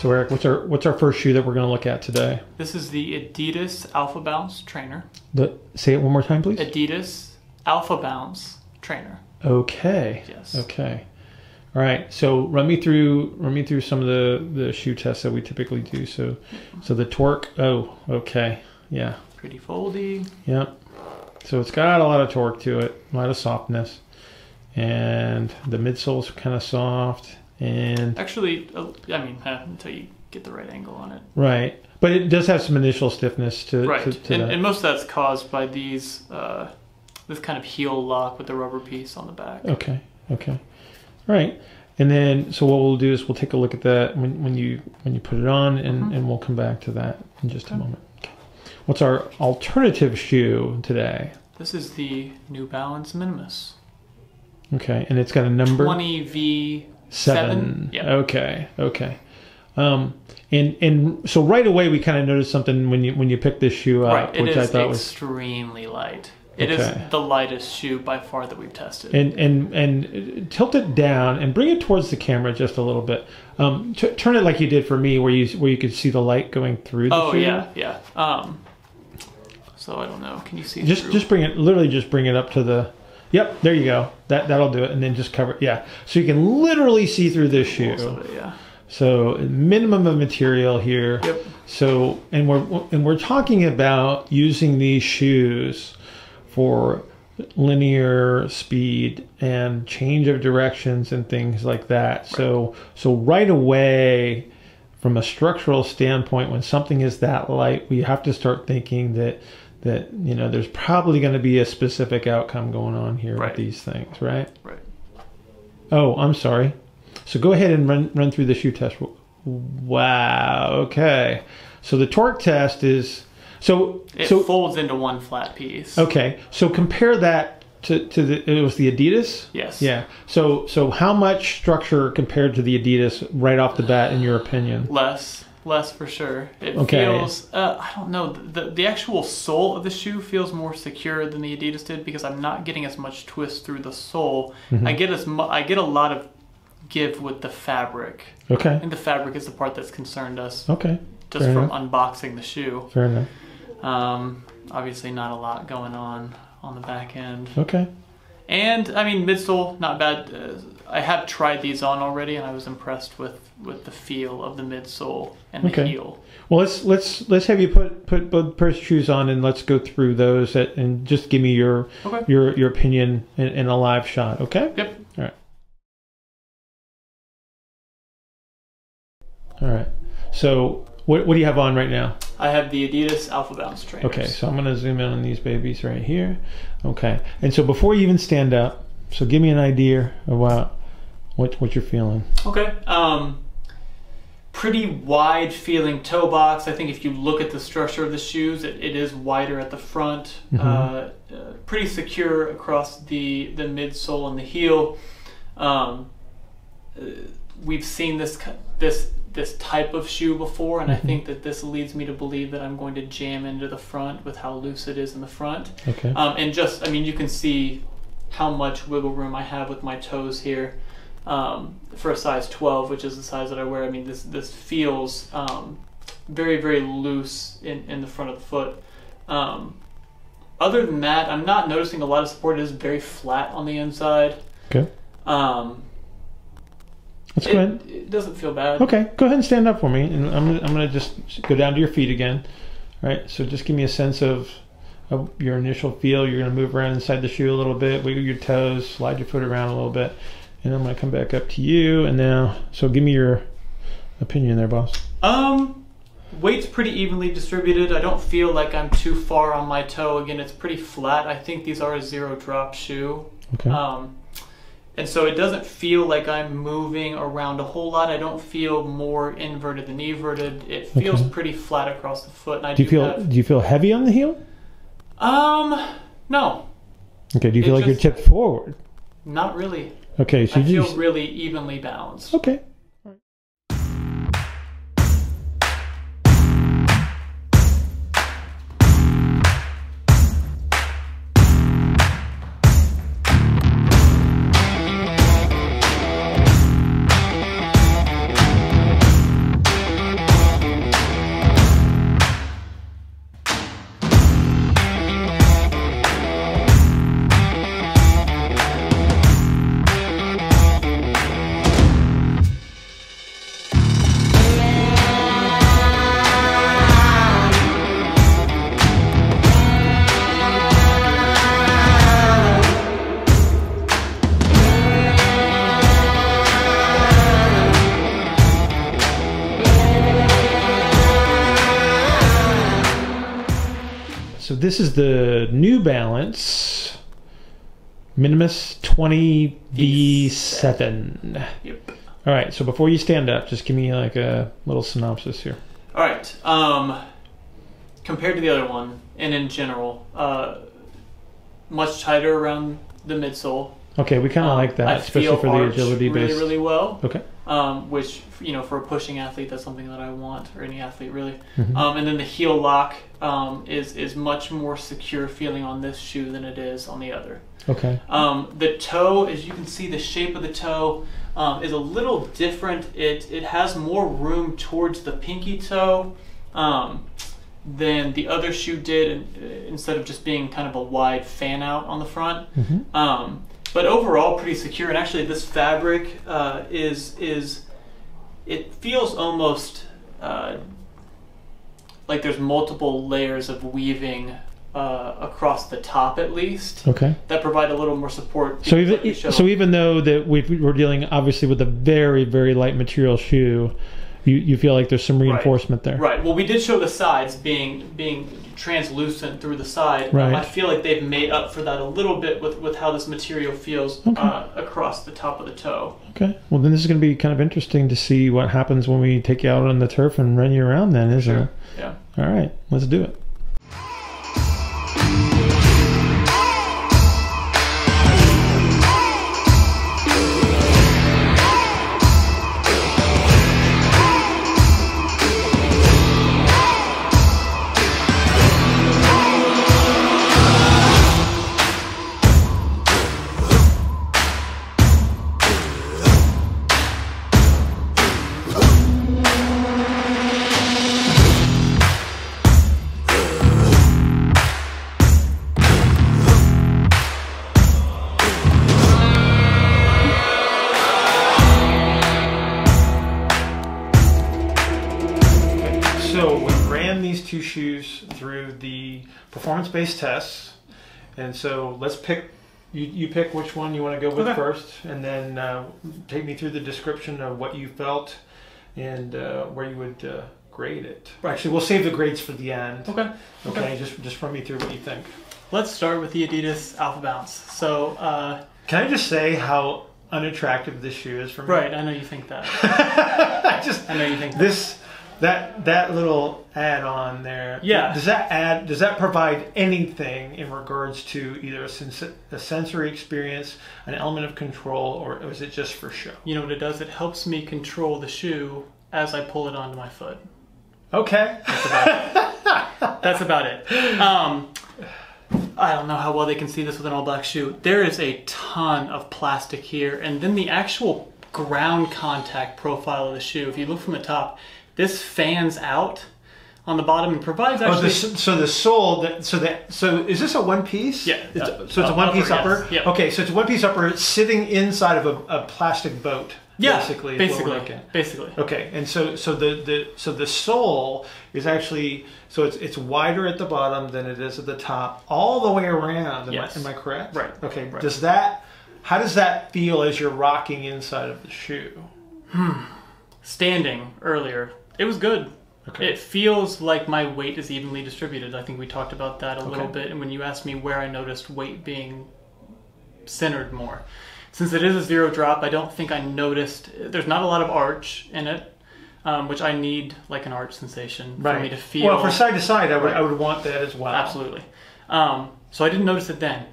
So Eric, what's our what's our first shoe that we're going to look at today? This is the Adidas Alphabounce trainer. The, say it one more time, please. Adidas Alphabounce trainer. Okay. Yes. Okay. All right. So run me through run me through some of the the shoe tests that we typically do. So so the torque. Oh, okay. Yeah. Pretty foldy. Yep. So it's got a lot of torque to it, a lot of softness, and the midsole's kind of soft. And Actually, uh, I mean, uh, until you get the right angle on it. right, but it does have some initial stiffness to Right. to, to and, that. and most of that's caused by these, uh, this kind of heel lock with the rubber piece on the back. Okay. Okay. All right. And then, so what we'll do is we'll take a look at that when, when you when you put it on, and, Mhm. and we'll come back to that in just a moment. What's our alternative shoe today? This is the New Balance Minimus. Okay, and it's got a number 20V. Seven. Okay. Okay. Um, and and so right away we kind of noticed something when you when you picked this shoe up. It which I is thought was extremely light. It is Okay. the lightest shoe by far that we've tested. and and and tilt it down and bring it towards the camera just a little bit. Um, t- turn it like you did for me, where you where you could see the light going through the oh shoe. yeah, yeah. Um. So I don't know. Can you see? Just through? just bring it literally just bring it up to the Yep, there you go. That that'll do it and then just cover it. Yeah. So you can literally see through this shoe. It, yeah. So minimum of material here. Yep. So and we're and we're talking about using these shoes for linear speed and change of directions and things like that. So so right away from a structural standpoint when something is that light we have to start thinking that that you know there's probably going to be a specific outcome going on here Right. with these things, right? Right. Oh, I'm sorry. So go ahead and run run through the shoe test. Wow. Okay. So the torque test is so It so folds into one flat piece. okay. So compare that to to the it was the Adidas. Yes. Yeah. So so how much structure compared to the Adidas right off the bat in your opinion? Less, less for sure. It Okay. feels. Uh, I don't know. The the actual sole of the shoe feels more secure than the Adidas did because I'm not getting as much twist through the sole. Mm-hmm. I get as mu- I get a lot of give with the fabric. Okay. And the fabric is the part that's concerned us Okay. just Fair from unboxing the shoe. Fair enough. Um, obviously, not a lot going on on the back end. Okay. And I mean, midsole not bad. Uh, I have tried these on already, and I was impressed with with the feel of the midsole and the Okay. heel. Well, let's let's let's have you put put both pairs of shoes on and let's go through those at, and just give me your Okay. your your opinion in, in a live shot. Okay. Yep. All right. All right. So what what do you have on right now? I have the Adidas Alphabounce trainers. Okay, so I'm gonna zoom in on these babies right here. Okay, and so before you even stand up, so give me an idea about what what you're feeling. Okay. Um, pretty wide feeling toe box. I think if you look at the structure of the shoes, it, it is wider at the front. Mhm. Uh, uh, pretty secure across the the midsole and the heel. Um, uh, we've seen this this this type of shoe before, and I Mhm. think that this leads me to believe that I'm going to jam into the front with how loose it is in the front. Okay. Um, and just, I mean, you can see how much wiggle room I have with my toes here. Um, for a size 12, which is the size that I wear, I mean, this this feels um, very, very loose in, in the front of the foot. Um, other than that, I'm not noticing a lot of support. It is very flat on the inside. Okay. Um, Let's it, go ahead. it doesn't feel bad. Okay, go ahead and stand up for me, and I'm I'm gonna just go down to your feet again. All right. So just give me a sense of, of your initial feel. You're gonna move around inside the shoe a little bit, wiggle your toes, slide your foot around a little bit, and I'm gonna come back up to you. And now, so give me your opinion there, boss. Um, weight's pretty evenly distributed. I don't feel like I'm too far on my toe. Again, it's pretty flat. I think these are a zero drop shoe. Okay. Um, and so it doesn't feel like I'm moving around a whole lot. I don't feel more inverted than everted. It feels Okay. pretty flat across the foot. And I do you feel have, Do you feel heavy on the heel? um, no, Okay. Do you It feel like just- you're tipped forward? not really. Okay. So I you feel just, really evenly balanced. okay. This is the New Balance Minimus 20V7. Yep. All right, so before you stand up, just give me like a little synopsis here. All right. Um, compared to the other one, and in general, uh, much tighter around the midsole. Okay, we kind of Um, like that, I especially for the agility really, based. really well. Okay. Um, which you know, for a pushing athlete, that's something that I want, or any athlete really. Mhm. Um, and then the heel lock um, is is much more secure feeling on this shoe than it is on the other. Okay. Um, the toe, as you can see, the shape of the toe um, is a little different. It it has more room towards the pinky toe um, than the other shoe did, uh, instead of just being kind of a wide fan out on the front. hmm Um, but overall, pretty secure. And actually, this fabric uh, is is it feels almost uh, like there's multiple layers of weaving uh, across the top, at least, Okay. that provide a little more support. So even like we showed- so, even though that we we're dealing obviously with a very very light material shoe, you you feel like there's some reinforcement there. Right. Well, we did show the sides being being translucent through the side. Um, Right. I feel like they've made up for that a little bit with, with how this material feels Okay. uh, across the top of the toe. Okay. Well, then this is going to be kind of interesting to see what happens when we take you out on the turf and run you around. Then, isn't Sure. it? Yeah. All right. Let's do it. Ran these two shoes through the performance-based tests, and so let's pick. You, you pick which one you want to go with Okay. first, and then uh, take me through the description of what you felt and uh, where you would uh, grade it. Actually, we'll save the grades for the end. Okay. Okay, just just run me through what you think. Let's start with the Adidas Alphabounce. So, uh, Can I just say how unattractive this shoe is for me? right, I know you think that. I just I know you think this that that that little add-on there Yeah. does that add does that provide anything in regards to either a, sens- a sensory experience an element of control or is it just for show You know what it does? It helps me control the shoe as I pull it onto my foot. okay That's about it. That's about Um, I don't know how well they can see this with an all black shoe. There is a ton of plastic here, and then the actual ground contact profile of the shoe. If you look from the top, this fans out on the bottom and provides oh, actually. the, so the sole that so that so is this a one piece Yeah. It's- Uh, so it's a one piece upper, upper, yes. Yep. okay so it's a one piece upper sitting inside of a, a plastic boat yeah, basically basically, basically. Okay, and so so the, the so the sole is actually so it's it's wider at the bottom than it is at the top, all the way around. Am, Yes. I, am I correct? Right, Okay. right. Does that how does that feel as you're rocking inside of the shoe? Hmm. Standing earlier, it was good. Okay. It feels like my weight is evenly distributed. I think we talked about that a little bit. And when you asked me where I noticed weight being centered more, since it is a zero drop, I don't think I noticed. There's not a lot of arch in it, um, which I need like an arch sensation for me to feel. Well, for side to side, I would Right. I would want that as well. Absolutely. Um, so I didn't notice it then.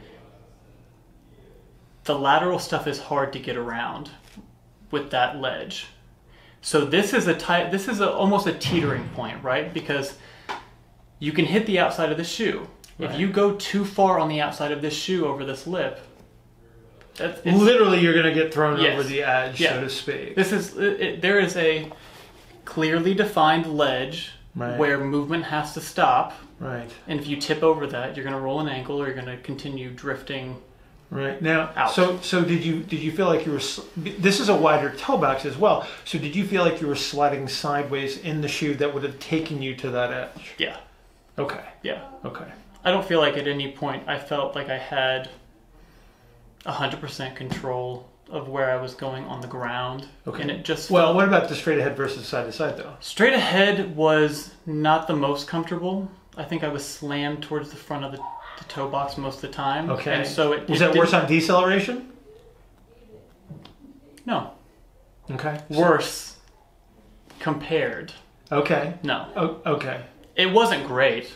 The lateral stuff is hard to get around with that ledge. So this is a type. This is a, almost a teetering point, right? Because you can hit the outside of the shoe. Right. If you go too far on the outside of this shoe over this lip, that's, it's, Literally, you're going to get thrown Yes. over the edge, Yeah. so to speak. this is it, it- there is a clearly defined ledge Right. where movement has to stop. right. And if you tip over that, you're going to roll an ankle or you're going to continue drifting. Right now, Out. so so did you did you feel like you were? This is a wider toe box as well. So did you feel like you were sliding sideways in the shoe that would have taken you to that edge? Yeah, Okay. yeah. Okay. I don't feel like at any point I felt like I had 100% control of where I was going on the ground. Okay. And it just Well, what about the straight ahead versus side to side though? straight ahead was not the most comfortable. I think I was slammed towards the front of the, the toe box most of the time. Okay. And so it Was it that worse on deceleration? No, Okay. worse compared. Okay. No, Oh, okay. it wasn't great.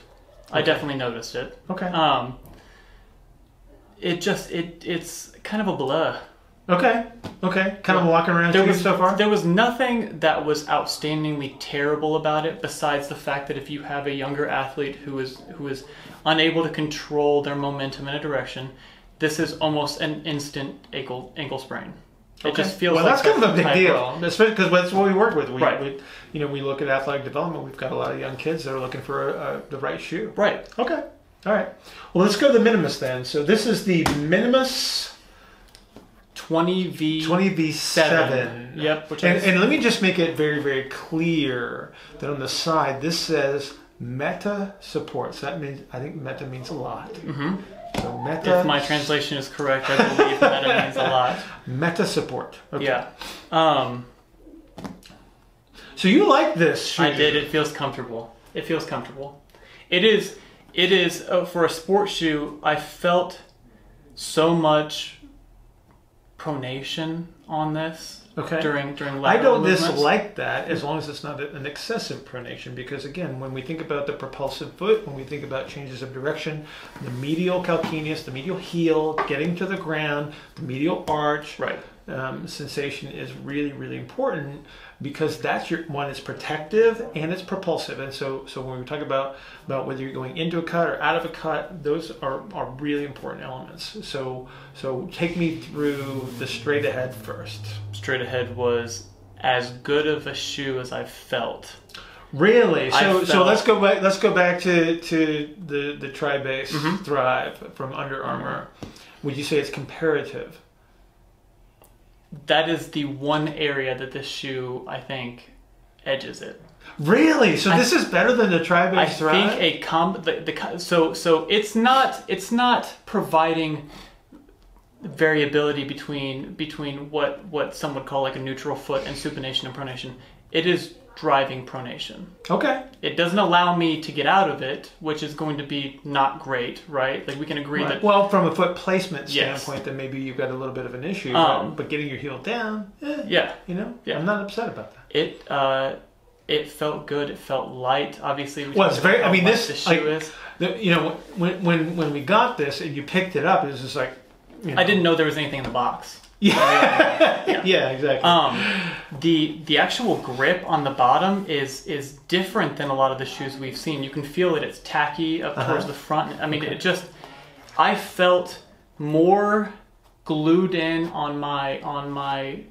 I definitely noticed it. Okay. Um, it just it it's kind of a blur. Okay. Okay. Kind of walking around There was so far. there was nothing that was outstandingly terrible about it besides the fact that if you have a younger athlete who is who is unable to control their momentum in a direction, this is almost an instant ankle ankle sprain. It Okay. just feels well. like that's kind of a big deal, especially because that's what we work with. We, Right. we, you know, we look at athletic development. We've got a lot of young kids that are looking for uh, the right shoe. Right. Okay. All right. Well, let's go to the Minimus then. So this is the Minimus 20 v 20v7. Yep. Which And, is, and let me just make it very, very clear that on the side this says Meta support. So that means I think Meta means a lot. Mhm. So Meta if my translation is correct, I believe meta means a lot. Meta support. Okay. Yeah. Um, So you like this shoe? I did. It feels comfortable. It feels comfortable. It is. It is uh, for a sports shoe. I felt so much pronation on this Okay. during during I don't movements. dislike that as long as it's not an excessive pronation because again when we think about the propulsive foot when we think about changes of direction the medial calcaneus the medial heel getting to the ground the medial arch Right. Um, sensation is really really important because that's your one it's protective and it's propulsive and so so when we talk about about whether you're going into a cut or out of a cut those are, are really important elements so so take me through the straight ahead first Straight ahead was as good of a shoe as I've felt. Really? I So so let's go back. Let's go back to to the the Tribase Mhm. Thrive from Under Armour. Would you say it's comparative? That is the one area that this shoe I think edges it. Really? So I- this is better than the Tribase I Thrive? think a comp the, the so so it's not it's not providing variability between between what what some would call like a neutral foot and supination and pronation. It is driving pronation. okay. It doesn't allow me to get out of it, which is going to be not great, right? Like we can agree Right. that Well, from a foot placement Yes. standpoint, then maybe you've got a little bit of an issue. Um, but, but getting your heel down, eh, yeah, you know, Yeah. I'm not upset about that. it uh it felt good. It felt light. Obviously, we Well, it's very- I mean, this- the shoe like- is. The, you know, when when when we got this and you picked it up, it was just like, you know, I didn't know there was anything in the box. Yeah, yeah, exactly. Um, the the actual grip on the bottom is is different than a lot of the shoes we've seen. You can feel that it's tacky up Uh-huh. towards the front. I mean, Okay. it just I felt more glued in on my on my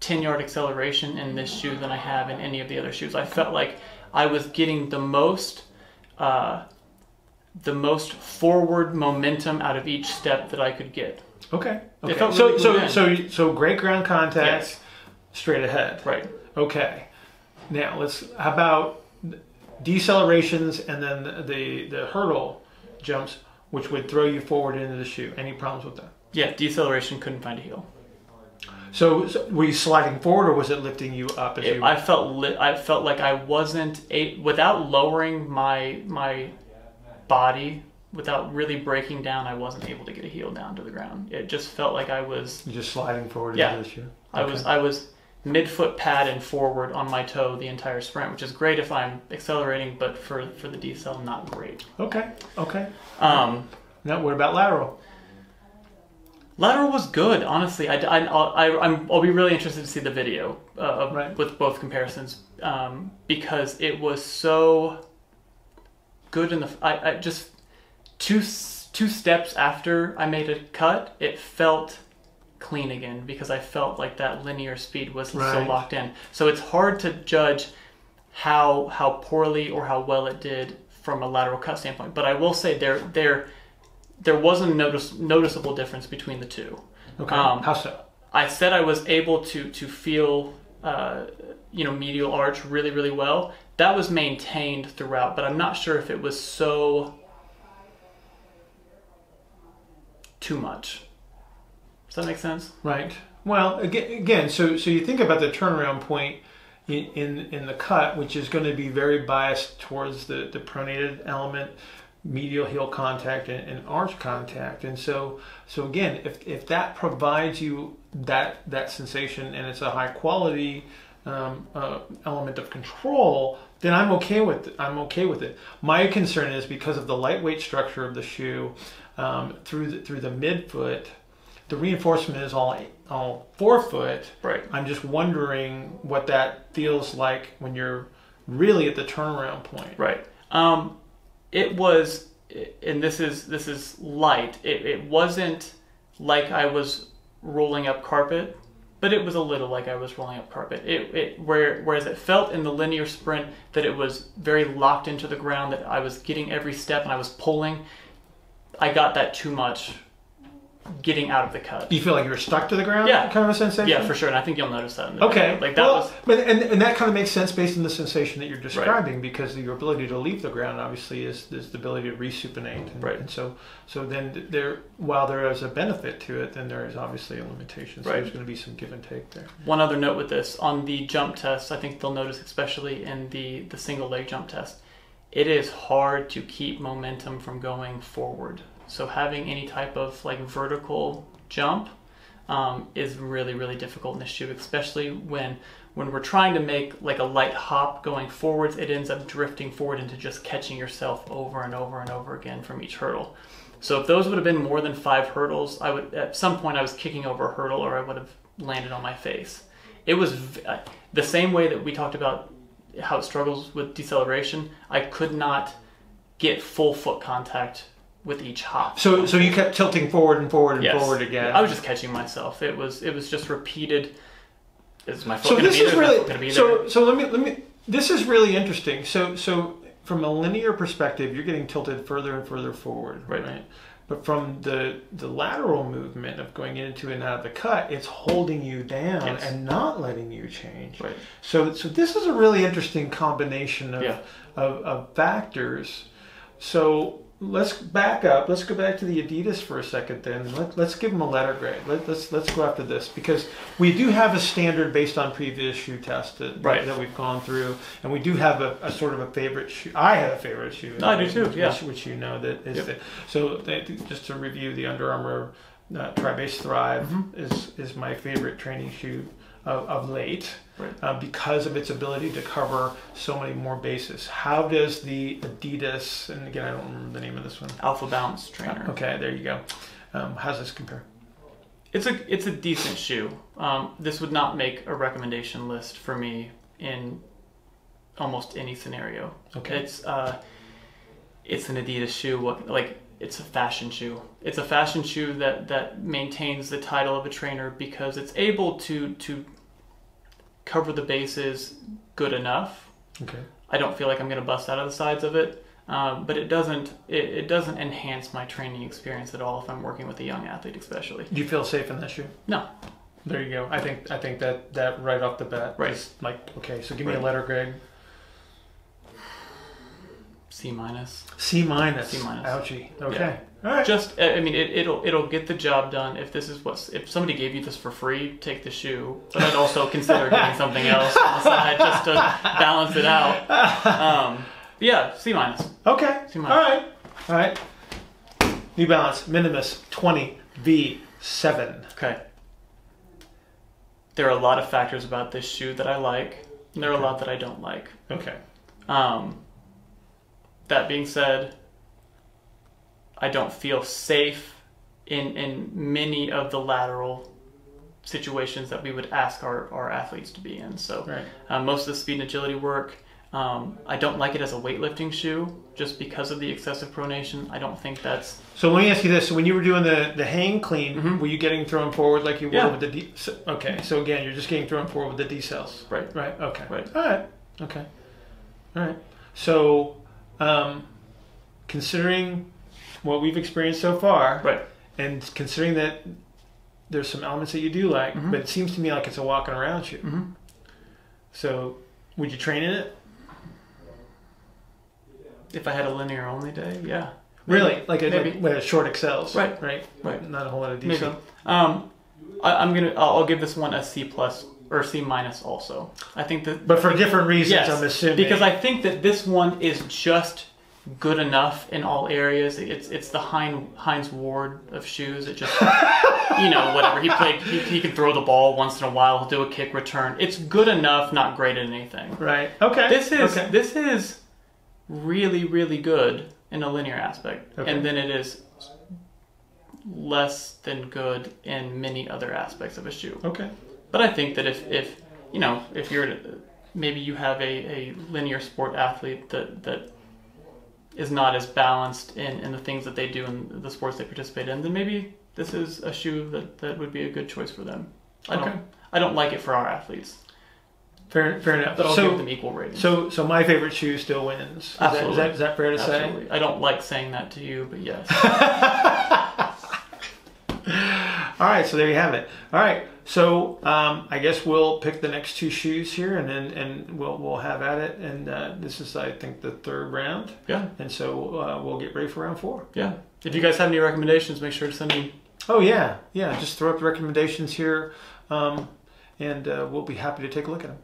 10 yard acceleration in this shoe than I have in any of the other shoes. I felt like I was getting the most uh, the most forward momentum out of each step that I could get. Okay. Okay. so really so so so great ground contact, Yes. straight ahead. Right. Okay. Now let's. How about decelerations and then the the hurdle jumps, which would throw you forward into the shoe. Any problems with that? Yeah, deceleration couldn't find a heel. So, so were you sliding forward, or was it lifting you up as It- you? I felt li- I felt like I wasn't a without lowering my my body without really breaking down. I wasn't able to get a heel down to the ground. It just felt like I was You're just sliding forward Yeah. into the shoe. I was I was mid foot pad and forward on my toe the entire sprint, which is great if I'm accelerating, but for for the decel, not great. Okay. Okay. Um, Now, what about lateral? Lateral was good, honestly. I, I, I, I'm, I'll be really interested to see the video uh, of, Right. with both comparisons um, because it was so good in the. I, I just two two steps after I made a cut, it felt clean again because I felt like that linear speed was so locked in. So it's hard to judge how how poorly or how well it did from a lateral cut standpoint. But I will say there there there was a notice, noticeable difference between the two. Okay. Um, How so? I said I was able to to feel uh, you know medial arch really really well. That was maintained throughout, but I'm not sure if it was so too much. Does that make sense? Right. Well, again, again, so so you think about the turnaround point in, in, in the cut, which is going to be very biased towards the, the pronated element, medial heel contact, and, and arch contact. And so, so again, if, if that provides you that that sensation and it's a high quality um, uh, element of control, then I'm okay with it. I'm okay with it. My concern is because of the lightweight structure of the shoe um, through the, through the midfoot, the reinforcement is all all forefoot. Right. I'm just wondering what that feels like when you're really at the turnaround point. Right. Um, it was, and this is this is light. It, it wasn't like I was rolling up carpet, but it was a little like I was rolling up carpet. It, it where whereas it felt in the linear sprint that it was very locked into the ground, that I was getting every step and I was pulling. I got that too much getting out of the cut. You feel like you're stuck to the ground? Yeah. kind of a sensation. Yeah, for sure. And I think you'll notice that in the Okay, video. Like that well, was but and, and that kind of makes sense based on the sensation that you're describing because your ability to leave the ground obviously is, is the ability to resupinate. And, Right. And so so then there while there is a benefit to it, then there is obviously a limitation. So Right. there's going to be some give and take there. One other note with this on the jump test, I think they'll notice, especially in the the single leg jump test, it is hard to keep momentum from going forward. So having any type of like vertical jump um, is really really difficult in this shoe, especially when when we're trying to make like a light hop going forwards, it ends up drifting forward into just catching yourself over and over and over again from each hurdle. So if those would have been more than five hurdles, I would at some point I was kicking over a hurdle or I would have landed on my face. It was uh, the same way that we talked about how it struggles with deceleration. I could not get full foot contact with each hop. So so you kept tilting forward and forward and Yes. forward again. I was just catching myself. It was it was just repeated. Is my foot so gonna this be is really foot gonna there? so so let me let me this is really interesting so so from a linear perspective you're getting tilted further and further forward Right. Right. But from the the lateral movement of going into and out of the cut it's holding you down Yes. and not letting you change Right. so so this is a really interesting combination of Yeah. of, of factors so let's back up. Let's go back to the Adidas for a second. Then Let, let's give them a letter grade. Let, let's let's go after this because we do have a standard based on previous shoe tests that, Right. that we've gone through, and we do have a, a sort of a favorite shoe. I have a favorite shoe. I do too, which, yeah. Which, which you know that is Yep. the, so that, just to review the Under Armour uh, Tri-Base Thrive Mhm. is is my favorite training shoe of, of late Right. uh, because of its ability to cover so many more bases. How does the Adidas, and again, I don't remember the name of this one. Alphabounce trainer. Okay, there you go. Um, how's this compare? It's a it's a decent shoe. Um, this would not make a recommendation list for me in almost any scenario. Okay. It's uh, it's an Adidas shoe. What like it's a fashion shoe. It's a fashion shoe that that maintains the title of a trainer because it's able to to cover the bases good enough. Okay. I don't feel like I'm going to bust out of the sides of it. Um, but it doesn't it, it doesn't enhance my training experience at all if I'm working with a young athlete, especially. Do you feel safe in that shoe? No. There you go. I think I think that that right off the bat, Right. is like okay. So give me a letter grade. C minus. C minus. C minus. Ouchie. Okay. All right. Just, I mean, it, it'll it'll get the job done. If this is what if somebody gave you this for free, take the shoe. But I'd also consider getting something else on the side just to balance it out. Um, yeah, C minus. Okay. C All minus. right. All right. New Balance Minimus 20 V7. Okay. There are a lot of factors about this shoe that I like, and there are a lot that I don't like. Okay. Um, that being said, I don't feel safe in in many of the lateral situations that we would ask our, our athletes to be in. So Right. um, most of the speed and agility work, um, I don't like it as a weightlifting shoe just because of the excessive pronation. I don't think that's So let me ask you this: so when you were doing the the hang clean, Mhm. were you getting thrown forward like you were Yeah. with the D? So, okay. So again, you're just getting thrown forward with the D cells. right. Right. Okay. Right. All right. Okay. All right. So, um, considering what we've experienced so far, Right. and considering that there's some elements that you do like, Mhm. but it seems to me like it's a walking around shoe. hmm So, would you train in it? If I had a linear only day, yeah. Really, like a, Maybe. like with a short excels, Right. Right. Right. Not a whole lot of detail. Maybe. Um, I, I'm gonna. I'll, I'll give this one a C plus or C minus also. I think that But for different reasons, yes, I'm assuming. because I think that this one is just good enough in all areas. It's it's the Hein, Hines Ward of shoes. It just you know whatever he played. He, he can throw the ball once in a while. He'll do a kick return. It's good enough, not great at anything. Right. Okay. This is Okay. this is really really good in a linear aspect, Okay. and then it is less than good in many other aspects of a shoe. Okay. But I think that if, if you know if you're maybe you have a, a linear sport athlete that that is not as balanced in, in the things that they do in the sports they participate in, then maybe this is a shoe that, that would be a good choice for them. I don't Okay. I don't like it for our athletes, Fair. Fair enough. but I'll give So, them equal ratings. so, so my favorite shoe still wins. Is Absolutely. that, is that fair to say? Absolutely. I don't like saying that to you, but yes. All right, so there you have it. All right, so um, I guess we'll pick the next two shoes here, and then and we'll we'll have at it. And uh, this is, I think, the third round, yeah, and so uh, we'll get ready for round four. yeah. If you guys have any recommendations, make sure to send me. Oh yeah, yeah. Just throw up the recommendations here, um, and uh, we'll be happy to take a look at them.